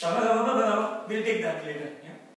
Some will take that later. Yeah?